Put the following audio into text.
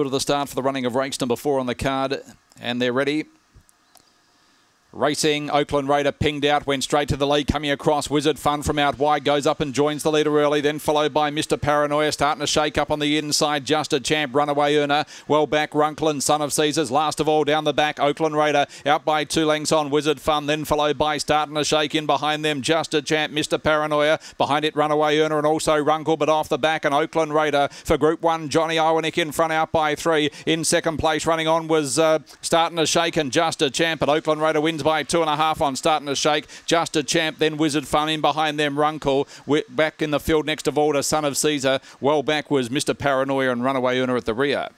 To the start for the running of race number four on the card, and they're ready. Racing, Oakland Raider pinged out, went straight to the lead, coming across. Wizard Fun from out wide goes up and joins the leader early, then followed by Mr. Paranoia, starting to shake up on the inside. Just a champ, runaway earner. Well back, Runkland, son of Caesars. Last of all, down the back, Oakland Raider out by two lengths on Wizard Fun, then followed by starting to shake in behind them. Just a champ, Mr. Paranoia. Behind it, runaway earner and also Runkle, but off the back, and Oakland Raider for Group One. Johnny Iwanick in front, out by three. In second place, running on was uh, starting to shake, and just a champ, and Oakland Raider wins by two and a half on starting to shake. Just a champ, then Wizard Fun in behind them. Runkle back in the field next to Alder, son of Caesar. Well back was Mr. Paranoia and Runaway Earner at the rear.